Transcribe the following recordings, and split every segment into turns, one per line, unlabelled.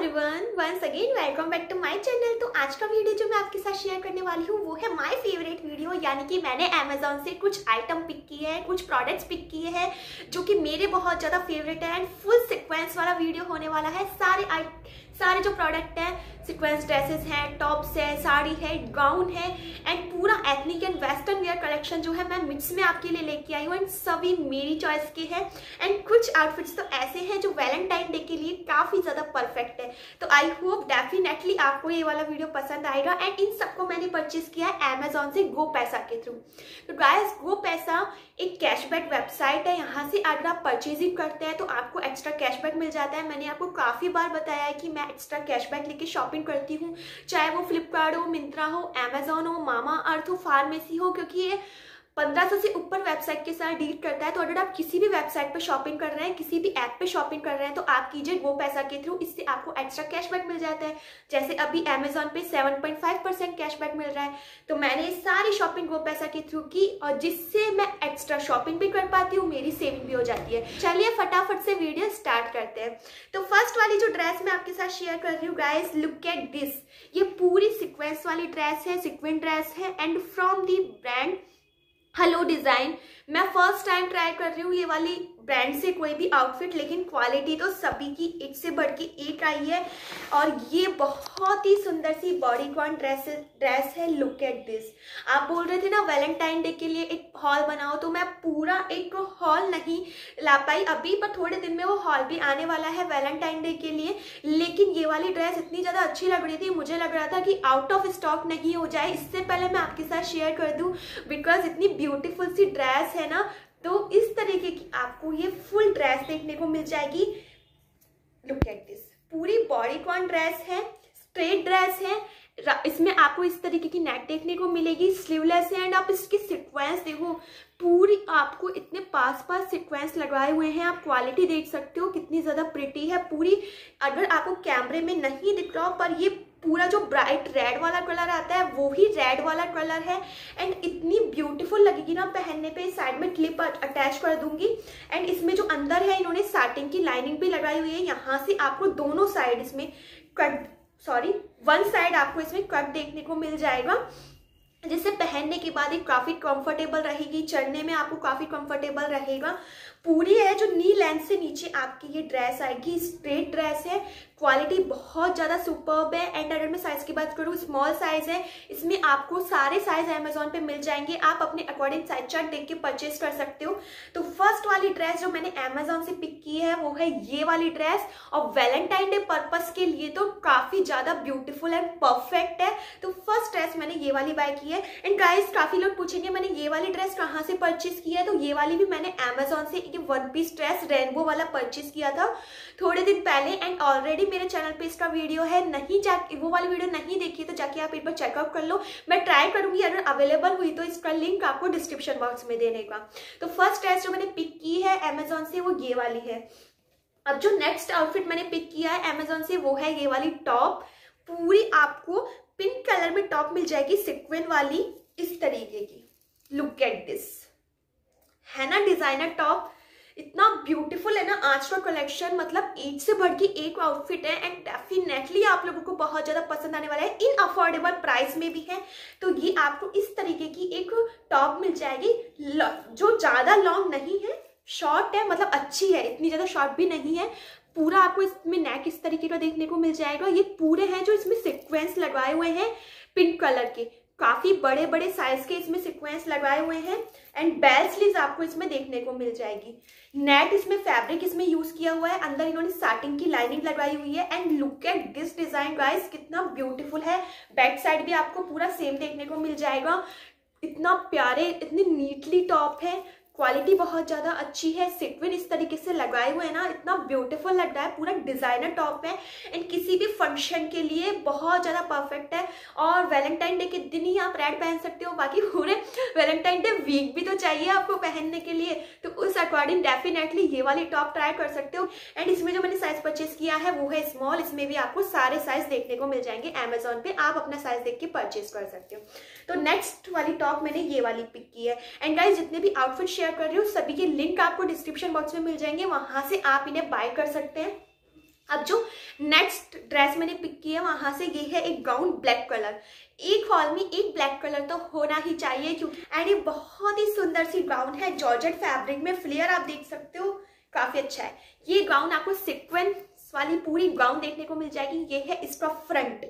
Everyone once again welcome back to my channel तो आज का वीडियो जो मैं आपके साथ शेयर करने वाली हूँ, वो है माय फेवरेट वीडियो यानी कि मैंने अमेजोन से कुछ आइटम पिक किए हैं, कुछ प्रोडक्ट्स पिक किए हैं, जो कि मेरे बहुत ज़्यादा फेवरेट है. एंड फुल सिक्वेंस वाला वीडियो होने वाला है. सारे सारे जो प्रोडक्ट हैं सिक्वेंस ड्रेसेस हैं टॉप्स है, साड़ी है गाउन है एंड पूरा ethnic and western wear collection जो है मैं मिक्स में आपके लिए लेके आई हूँ एंड सभी मेरी चॉइस के हैं। एंड कुछ आउटफिट्स तो ऐसे हैं जो वैलेंटाइन डे के लिए काफ़ी ज़्यादा परफेक्ट है। तो आई होप डेफिनेटली आपको ये वाला वीडियो पसंद आएगा एंड इन सबको मैंने परचेज किया है अमेजोन से गो पैसा के थ्रू तो गाइस गो पैसा एक कैशबैक वेबसाइट है, यहाँ से अगर आप परचेजिंग करते हैं तो आपको एक्स्ट्रा कैशबैक मिल जाता है। मैंने आपको काफ़ी बार बताया है कि मैं एक्स्ट्रा कैशबैक लेके शॉपिंग करती हूँ। चाहे वो फ्लिपकार्ट हो मिंत्रा हो अमेजोन हो, मामा अर्थ हो फार्मेसी हो, क्योंकि ये पंद्रह सौ से ऊपर वेबसाइट के साथ डील करता है तो अगर आप किसी भी वेबसाइट पर शॉपिंग कर रहे हैं, किसी भी ऐप पे शॉपिंग कर रहे हैं तो आप कीजिए वो पैसा के थ्रू इससे आपको एक्स्ट्रा कैशबैक मिल जाता है। जैसे अभी अमेजोन पे 7.5 परसेंट कैशबैक मिल रहा है तो मैंने सारी शॉपिंग वो पैसा के थ्रू की, और जिससे मैं एक्स्ट्रा शॉपिंग भी कर पाती हूँ, मेरी सेविंग भी हो जाती है। चलिए फटाफट से वीडियो स्टार्ट करते हैं। तो फ़र्स्ट वाली जो ड्रेस मैं आपके साथ शेयर कर रही हूँ गाइस लुक एट दिस ये पूरी सिक्वेंस वाली ड्रेस है सिक्वेंट ड्रेस है and from the brand hello design मैं फ़र्स्ट टाइम ट्राई कर रही हूँ ये वाली ब्रांड से कोई भी आउटफिट लेकिन क्वालिटी तो सभी की एक से बढ़ के एक आई है। और ये बहुत ही सुंदर सी बॉडी कॉन ड्रेस ड्रेस है लुक एट दिस आप बोल रहे थे ना वैलेंटाइन डे के लिए एक हॉल बनाओ तो मैं पूरा एक हॉल नहीं ला पाई अभी, पर थोड़े दिन में वो हॉल भी आने वाला है वैलेंटाइन डे के लिए। लेकिन ये वाली ड्रेस इतनी ज़्यादा अच्छी लग रही थी, मुझे लग रहा था कि आउट ऑफ़ स्टॉक नहीं हो जाए। इससे पहले मैं आपके साथ शेयर कर दूँ बिकॉज़ इतनी ब्यूटीफुल सी ड्रेस है ना तो इस तरीके की आपको ये फुल ड्रेस देखने को मिल जाएगी। लुक एट दिस पूरी बॉडी कॉन ड्रेस है? स्ट्रेट ड्रेस है। इसमें आपको इस तरीके की नेक देखने को मिलेगी। स्लीवलेस है एंड आप इसकी सिक्वेंस देखो। पूरी आपको इतने पास पास सिक्वेंस लगाए हुए हैं। आप क्वालिटी देख सकते हो। कितनी ज़्यादा प्रिटी है पूरी। अगर आपको कैमरे में नहीं दिख रहा हो, पर ये पूरा जो ब्राइट रेड वाला कलर आता है, वो ही रेड वाला कलर है। एंड इतनी ब्यूटीफुल लगेगी ना पहनने पे साइड में क्लिप अटैच कर दूँगी। एंड इसमें जो अंदर है, इन्होंने साटिंग की लाइनिंग भी लगाई हुई है। यहाँ से आपको दोनों साइड इसमें कट सॉरी वन साइड आपको इसमें कट देखने को मिल जाएगा। जिसे पहनने के बाद ये काफ़ी कंफर्टेबल रहेगी, चढ़ने में आपको काफ़ी कंफर्टेबल रहेगा। पूरी है जो नी लेंथ से नीचे आपकी ये ड्रेस आएगी स्ट्रेट ड्रेस है। क्वालिटी बहुत ज़्यादा सुपर्ब है। एंड अगर मैं साइज़ की बात करूँ स्मॉल साइज़ है। इसमें आपको सारे साइज़ अमेजोन पे मिल जाएँगे। आप अपने अकॉर्डिंग साइज़ चार्ट देख के परचेज कर सकते हो। तो फ़र्स्ट वाली ड्रेस जो मैंने अमेजोन से पिक की है, वो है ये वाली ड्रेस और वैलेंटाइन डे पर्पज के लिए तो काफ़ी ज़्यादा ब्यूटीफुल एंड परफेक्ट है। तो फ़र्स्ट ड्रेस मैंने ये वाली बाय की है। एंड गाइस काफ़ी लोग पूछेंगे, मैंने ये वाली ड्रेस कहाँ से परचेज की है? तो ये वाली भी मैंने अमेजोन से वन पीस ड्रेस रेनबो वाला परचेज किया था। थोड़े दिन पहले एंड ऑलरेडी मेरे चैनल पे इसका वीडियो है। नहीं जाके, वो वाली वीडियो नहीं देखी तो जाके आप एक बार चेकआउट कर लो। मैं ट्राई करूँगी, अगर अवेलेबल हुई तो इसका लिंक आपको डिस्क्रिप्शन बॉक्स में देने का। तो फ़र्स्ट ड्रेस जो मैंने पिक की है अमेजोन से, वो ये वाली है। अब जो नेक्स्ट आउटफिट मैंने पिक किया है अमेजोन से, वो है ये वाली टॉप पूरी आपको पिंक कलर में टॉप मिल जाएगी सिक्वेन वाली, इस तरीके की। लुक एट दिस है ना डिज़ाइनर टॉप इतना ब्यूटीफुल है ना, आज का कलेक्शन मतलब एक से बढ़ के एक आउटफिट है एंड डेफिनेटली आप लोगों को बहुत ज़्यादा पसंद आने वाला है। इन अफोर्डेबल प्राइस में भी है तो ये आपको इस तरीके की एक टॉप मिल जाएगी। जो ज़्यादा लॉन्ग नहीं है शॉर्ट है मतलब अच्छी है, इतनी ज़्यादा शॉर्ट भी नहीं है, पूरा आपको इसमें नेक इस तरीके का देखने को मिल जाएगा। ये पूरे हैं जो इसमें सिक्वेंस लगवाए हुए हैं पिंक कलर के। काफ़ी बड़े बड़े साइज़ के इसमें सिक्वेंस लगाए हुए हैं एंड बेल स्लीव आपको इसमें देखने को मिल जाएगी। नेट इसमें फैब्रिक इसमें यूज़ किया हुआ है। अंदर इन्होंने साटिंग की लाइनिंग लगाई हुई है and look at this design wise कितना ब्यूटीफुल है। बैक साइड भी आपको पूरा सेम देखने को मिल जाएगा। इतना प्यारे, इतनी नीटली टॉप है। क्वालिटी बहुत ज़्यादा अच्छी है। सिक्विन इस तरीके से लगाए हुए हैं ना, इतना ब्यूटीफुल लग रहा है। पूरा डिज़ाइनर टॉप है। एंड किसी भी फ़ंक्शन के लिए बहुत ज़्यादा परफेक्ट है। और वैलेंटाइन डे के दिन ही आप रेड पहन सकते हो। बाकी पूरे वैलेंटाइन डे वीक भी तो चाहिए आपको पहनने के लिए। तो उस अकॉर्डिंग डेफिनेटली ये वाली टॉप ट्राई कर सकते हो। एंड इसमें जो मैंने साइज़ परचेज किया है, वो है स्मॉल इसमें भी आपको सारे साइज़ देखने को मिल जाएँगे। अमेजोन पे आप अपना साइज़ देख के परचेज कर सकते हो। तो नेक्स्ट वाली टॉप मैंने ये वाली पिक की है। एंड गाइज़ जितने भी आउटफिट शेयर शेयर कर रही हूँ, सभी के लिंक आपको डिस्क्रिप्शन बॉक्स में मिल जाएँगे, वहाँ से आप इन्हें बाय कर सकते हैं। अब जो नेक्स्ट ड्रेस मैंने पिक की है, वहाँ से ये है एक गाउन ब्लैक कलर एक हॉल में एक ब्लैक कलर तो होना ही चाहिए क्योंकि एंड ये बहुत ही सुंदर सी गाउन है जॉर्जेट फैब्रिक में फ्लेयर आप देख सकते हो, काफ़ी अच्छा है। ये गाउन आपको सिक्वेंस वाली पूरी गाउन देखने को मिल जाएगी, ये है इसका फ्रंट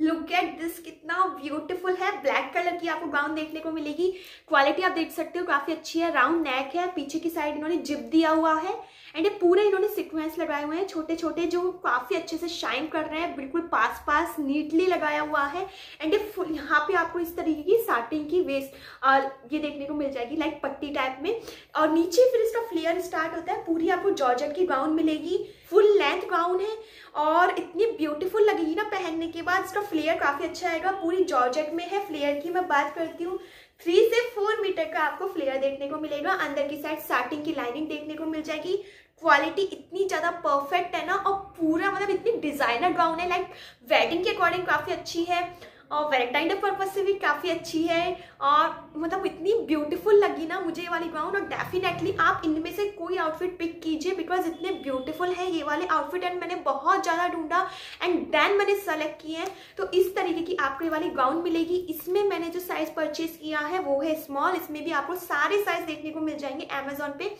लुक एट दिस कितना ब्यूटिफुल है। ब्लैक कलर की आपको गाउन देखने को मिलेगी। क्वालिटी आप देख सकते हो, काफ़ी अच्छी है। राउंड नेक है। पीछे की साइड इन्होंने जिप दिया हुआ है। एंड ये पूरे इन्होंने सिक्वेंस लगाए हुए हैं छोटे छोटे जो काफ़ी अच्छे से शाइन कर रहे हैं, बिल्कुल पास पास नीटली लगाया हुआ है। एंड ये यहाँ पे आपको इस तरीके की साटिंग की वेस्ट ये देखने को मिल जाएगी लाइक पट्टी टाइप में। और नीचे फिर इसका फ्लेयर स्टार्ट होता है, पूरी आपको जॉर्जेट की गाउन मिलेगी। फुल लेंथ गाउन है, और इतनी ब्यूटीफुल लगेगी ना पहनने के बाद, इसका फ्लेयर काफ़ी अच्छा आएगा। पूरी जॉर्जेट में है फ्लेयर की मैं बात करती हूँ। थ्री से फोर मीटर का आपको फ्लेयर देखने को मिलेगा, अंदर की साइड स्टार्टिंग की लाइनिंग देखने को मिल जाएगी। क्वालिटी इतनी ज़्यादा परफेक्ट है ना और पूरा मतलब इतनी डिज़ाइनर गाउन है लाइक वेडिंग के अकॉर्डिंग काफ़ी अच्छी है। और वैलेंटाइन डे पर्पज से भी काफ़ी अच्छी है और मतलब इतनी ब्यूटीफुल लगी ना मुझे ये वाली गाउन और डेफिनेटली आप इनमें से कोई आउटफिट पिक कीजिए बिकॉज़ इतने ब्यूटीफुल है ये वाले आउटफिट एंड मैंने बहुत ज़्यादा ढूंढा एंड देन मैंने सेलेक्ट किए हैं। तो इस तरीके की आपको ये वाली गाउन मिलेगी। इसमें मैंने जो साइज़ परचेज किया है वो है स्मॉल इसमें भी आपको सारे साइज़ देखने को मिल जाएँगे अमेजोन पे।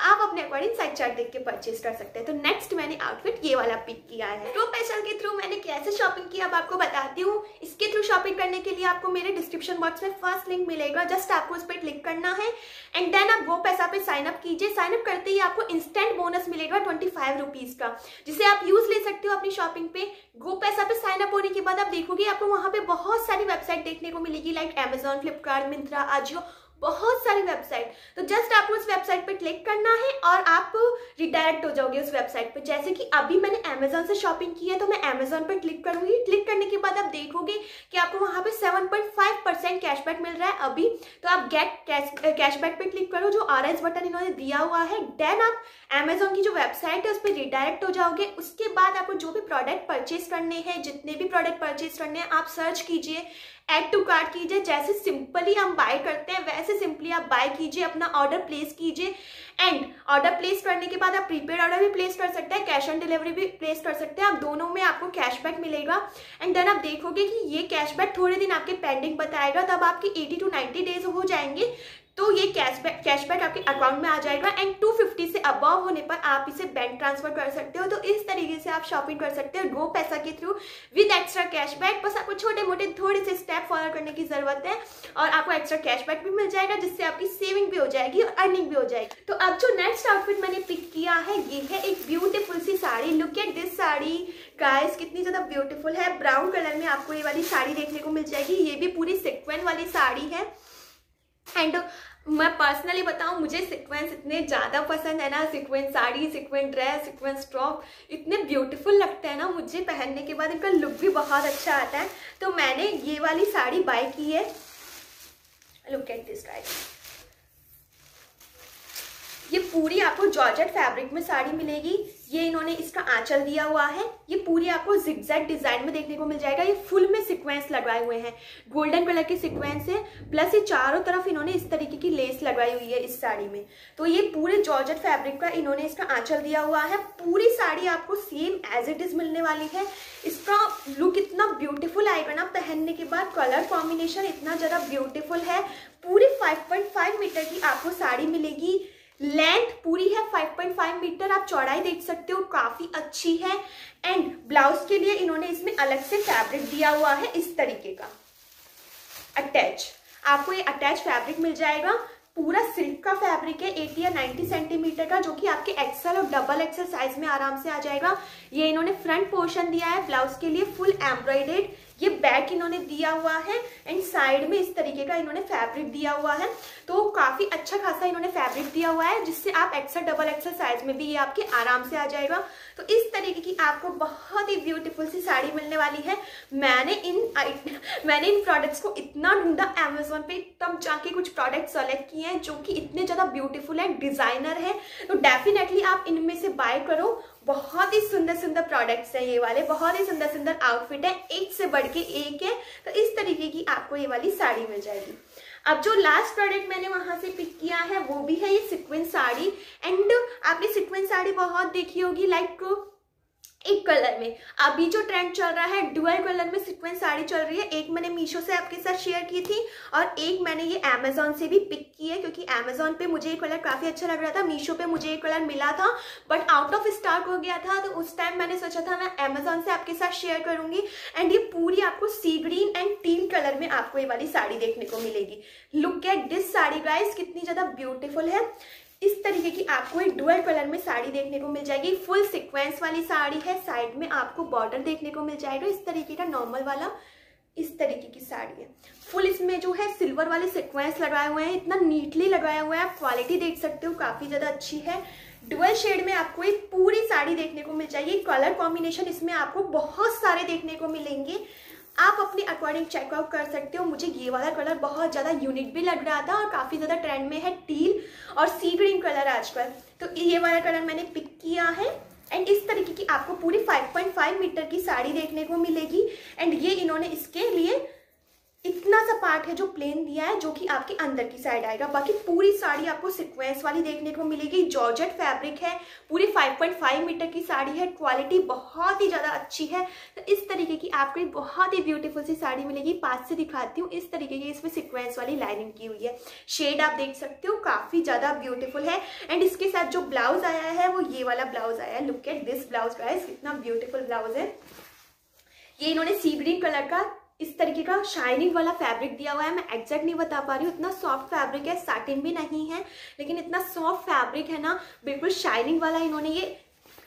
आप अपने अकॉर्डिंग साइज़ चार्ट देख के परचेज कर सकते हैं। तो नेक्स्ट मैंने आउटफिट ये वाला पिक किया है। तो पैसल के थ्रू मैंने कैसे शॉपिंग की अब आपको बताती हूँ। इसके थ्रू शॉपिंग करने के लिए आपको मेरे डिस्क्रिप्शन बॉक्स में फ़र्स्ट लिंक मिलेगा। जस्ट आपको उस पर क्लिक करना है। एंड देन आप वो पैसा पे साइन अप कीजिए। साइन अप करते ही आपको इंस्टेंट बोनस मिलेगा ट्वेंटी फाइव रुपीज़ का, जिसे आप यूज़ ले सकते हो अपनी शॉपिंग पे। गो पैसा पे साइन अप होने के बाद आप देखोगे, आपको वहाँ पे बहुत सारी वेबसाइट देखने को मिलेगी लाइक एमेजॉन फ्लिपकार्ट मिंत्रा आजियो बहुत सारी वेबसाइट तो जस्ट आपको उस वेबसाइट पर क्लिक करना है और आप रिडायरेक्ट हो जाओगे उस वेबसाइट पर जैसे कि अभी मैंने अमेजोन से शॉपिंग की है तो मैं अमेजोन पर क्लिक करूँगी। क्लिक करने के बाद आप देखोगे कि आपको वहाँ पे 7.5 परसेंट कैशबैक मिल रहा है अभी। तो आप गेट कैशबैक पे क्लिक करो, जो आर बटन इन्होंने दिया हुआ है। देन आप अमेजोन की जो वेबसाइट है, उस पर रिडायरेक्ट हो जाओगे। उसके बाद आपको जो भी प्रोडक्ट परचेज करने हैं, जितने भी प्रोडक्ट परचेज करने हैं, आप सर्च कीजिए। एड टू कार्ट कीजिए, जैसे सिंपली हम बाय करते हैं, वैसे सिंपली आप बाय कीजिए, अपना ऑर्डर प्लेस कीजिए। एंड ऑर्डर प्लेस करने के बाद आप प्रीपेड ऑर्डर भी प्लेस कर सकते हैं कैश ऑन डिलीवरी भी प्लेस कर सकते हैं। आप दोनों में आपको कैशबैक मिलेगा। एंड देन आप देखोगे कि ये कैशबैक थोड़े दिन आपके पेंडिंग बताएगा, तब आपके 80 टू 90 डेज़ हो जाएँगे। तो ये कैशबैक कैशबैक आपके अकाउंट में आ जाएगा एंड 250 से अबव होने पर आप इसे बैंक ट्रांसफ़र कर सकते हो। तो इस तरीके से आप शॉपिंग कर सकते हो गो पैसा के थ्रू विद एक्स्ट्रा कैशबैक बस आपको छोटे मोटे थोड़े से स्टेप फॉलो करने की ज़रूरत है और आपको एक्स्ट्रा कैशबैक भी मिल जाएगा जिससे आपकी सेविंग भी हो जाएगी और अर्निंग भी हो जाएगी। तो अब जो नेक्स्ट आउटफिट मैंने पिक किया है, ये है एक beautiful C sari. Look at this sari. Guys कितनी ज़्यादा ब्यूटीफुल है। ब्राउन कलर में आपको ये वाली साड़ी देखने को मिल जाएगी। ये भी पूरी सिक्वेंस वाली साड़ी है। एंड मैं पर्सनली बताऊँ, मुझे सिक्वेंस इतने ज़्यादा पसंद है ना। Sequence sari sequence dress sequence top इतने ब्यूटीफुल लगते हैं ना मुझे। पहनने के बाद इनका लुक भी बहुत अच्छा आता है। तो मैंने ये वाली साड़ी बाय की है। लुक एट दिस टाइप पूरी आपको जॉर्जेट फैब्रिक में साड़ी मिलेगी। ये इन्होंने इसका आंचल दिया हुआ है। ये पूरी आपको जिग्जैग डिज़ाइन में देखने को मिल जाएगा। ये फुल में सिक्वेंस लगाए हुए हैं। गोल्डन कलर के सिक्वेंस है। प्लस ये चारों तरफ़ इन्होंने इस तरीके की लेस लगाई हुई है इस साड़ी में। तो ये पूरे जॉर्जेट फैब्रिक का इन्होंने इसका आंचल दिया हुआ है। पूरी साड़ी आपको सेम एज इट इज़ मिलने वाली है। इसका लुक इतना ब्यूटीफुल आएगा ना। पहनने के बाद कलर कॉम्बिनेशन इतना ज़्यादा ब्यूटीफुल है। पूरी फाइव मीटर की आपको साड़ी मिलेगी। लेंथ पूरी है 5.5 मीटर आप चौड़ाई देख सकते हो, काफ़ी अच्छी है। एंड ब्लाउज के लिए इन्होंने इसमें अलग से फैब्रिक दिया हुआ है इस तरीके का। अटैच आपको ये अटैच फैब्रिक मिल जाएगा। पूरा सिल्क का फैब्रिक है 80 या 90 सेंटीमीटर का, जो कि आपके एक्सल और डबल एक्सल साइज़ में आराम से आ जाएगा। ये इन्होंने फ्रंट पोर्शन दिया है ब्लाउज के लिए फुल एम्ब्रॉइडेड ये बैक इन्होंने दिया हुआ है एंड साइड में इस तरीके का इन्होंने फैब्रिक दिया हुआ है। तो काफ़ी अच्छा खासा इन्होंने फैब्रिक दिया हुआ है, जिससे आप एक्सेल डबल एक्सेल साइज़ में भी ये आपके आराम से आ जाएगा। तो इस तरीके की आपको बहुत ही ब्यूटीफुल सी साड़ी मिलने वाली है। मैंने इन मैंने इन प्रोडक्ट्स को इतना ढूंढा अमेजोन पे तब जाके कुछ प्रोडक्ट सेलेक्ट किए हैं, जो कि इतने ज़्यादा ब्यूटीफुल है डिज़ाइनर है। तो डेफिनेटली आप इनमें से बाय करो। बहुत ही सुंदर सुंदर प्रोडक्ट्स हैं ये वाले, बहुत ही सुंदर सुंदर आउटफिट है, एक से बढ़ के एक है तो इस तरीके की आपको ये वाली साड़ी मिल जाएगी। अब जो लास्ट प्रोडक्ट मैंने वहाँ से पिक किया है, वो भी है ये सिक्वेंस साड़ी। एंड आपने सिक्वेंस साड़ी बहुत देखी होगी लाइक एक कलर में। अभी जो ट्रेंड चल रहा है डुअल कलर में सिक्वेंस साड़ी चल रही है। एक मैंने मीशो से आपके साथ शेयर की थी और एक मैंने ये अमेजोन से भी पिक की है क्योंकि अमेजोन पे मुझे ये कलर काफ़ी अच्छा लग रहा था। मीशो पे मुझे ये कलर मिला था बट आउट ऑफ़ स्टॉक हो गया था तो उस टाइम मैंने सोचा था, मैं अमेजोन से आपके साथ शेयर करूँगी। एंड ये पूरी आपको sea green and teal colour में आपको ये वाली साड़ी देखने को मिलेगी। Look at this sari guys कितनी ज़्यादा ब्यूटीफुल है। इस तरीके की आपको एक डुअल कलर में साड़ी देखने को मिल जाएगी। फुल सिक्वेंस वाली साड़ी है साइड में आपको बॉर्डर देखने को मिल जाएगा। इस तरीके का नॉर्मल वाला, इस तरीके की साड़ी है। फुल इसमें जो है सिल्वर वाले सिक्वेंस लगाए हुए हैं। इतना नीटली लगाया हुआ है, आप क्वालिटी देख सकते हो, काफ़ी ज़्यादा अच्छी है। डुअल शेड में आपको एक पूरी साड़ी देखने को मिल जाएगी। कलर कॉम्बिनेशन इसमें आपको बहुत सारे देखने को मिलेंगे। आप अपने अकॉर्डिंग चेकआउट कर सकते हो। मुझे ये वाला कलर बहुत ज़्यादा यूनिक भी लग रहा था और काफ़ी ज़्यादा ट्रेंड में है टील और सी ग्रीन कलर आजकल। तो ये वाला कलर मैंने पिक किया है एंड इस तरीके की आपको पूरी 5.5 मीटर की साड़ी देखने को मिलेगी। एंड ये इन्होंने इसके लिए इतना सा पार्ट है जो प्लेन दिया है, जो कि आपके अंदर की साइड आएगा। बाकी पूरी साड़ी आपको सिक्वेंस वाली देखने को मिलेगी। जॉर्जेट फैब्रिक है, पूरी 5.5 मीटर की साड़ी है क्वालिटी बहुत ही ज़्यादा अच्छी है। तो इस तरीके की आपको एक बहुत ही ब्यूटीफुल सी साड़ी मिलेगी। पास से दिखाती हूँ, इस तरीके की इसमें सिक्वेंस वाली लाइनिंग की हुई है। शेड आप देख सकते हो, काफ़ी ज़्यादा ब्यूटीफुल है। एंड इसके साथ जो ब्लाउज आया है, वो ये वाला ब्लाउज आया है। Look at this blouse guys कितना ब्यूटीफुल ब्लाउज है। ये इन्होंने सी ग्रीन कलर का इस तरीके का शाइनिंग वाला फैब्रिक दिया हुआ है। मैं एग्जैक्ट नहीं बता पा रही हूँ। इतना सॉफ्ट फैब्रिक है साटिन भी नहीं है, लेकिन इतना सॉफ्ट फैब्रिक है ना, बिल्कुल शाइनिंग वाला इन्होंने ये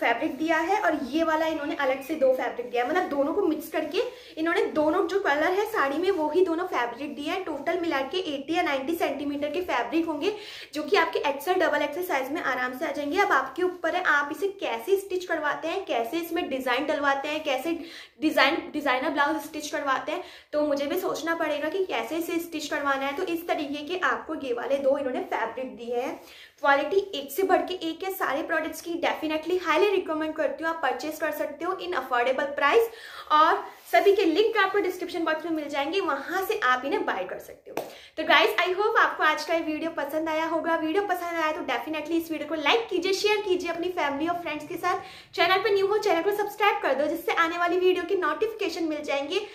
फैब्रिक दिया है और ये वाला इन्होंने अलग से दो फैब्रिक दिया है। मतलब दोनों को मिक्स करके इन्होंने दोनों जो कलर है साड़ी में, वो ही दोनों फैब्रिक दिए हैं। टोटल मिला के 80 या 90 सेंटीमीटर के फैब्रिक होंगे, जो कि आपके एक्सल डबल एक्सल साइज़ में आराम से आ जाएँगे। अब आपके ऊपर है, आप इसे कैसे स्टिच करवाते हैं, कैसे इसमें डिज़ाइन डलवाते हैं, कैसे डिज़ाइन डिज़ाइनर ब्लाउज स्टिच करवाते हैं तो मुझे भी सोचना पड़ेगा कि कैसे इसे स्टिच करवाना है। तो इस तरीके के आपको ये वाले दो इन्होंने फैब्रिक दिए हैं। क्वालिटी एक से बढ़ के एक है। सारे प्रोडक्ट्स की डेफिनेटली हाईली रिकमेंड करती हूँ। आप परचेस कर सकते हो इन अफोर्डेबल प्राइस और सभी के लिंक आपको डिस्क्रिप्शन बॉक्स में मिल जाएँगे। वहाँ से आप इन्हें बाय कर सकते हो। तो गाइज़ आई होप आपको आज का ये वीडियो पसंद आया होगा। वीडियो पसंद आया तो डेफिनेटली इस वीडियो को लाइक कीजिए शेयर कीजिए अपनी फैमिली और फ्रेंड्स के साथ। चैनल पर न्यू हो चैनल को सब्सक्राइब कर दो, जिससे आने वाली वीडियो की नोटिफिकेशन मिल जाएँगे।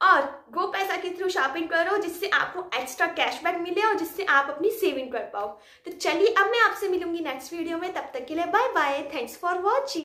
और गो पैसा के थ्रू शॉपिंग करो जिससे आपको एक्स्ट्रा कैशबैक मिले और जिससे आप अपनी सेविंग कर पाओ। तो चलिए अब मैं आपसे मिलूँगी नेक्स्ट वीडियो में। तब तक के लिए bye bye thanks for watching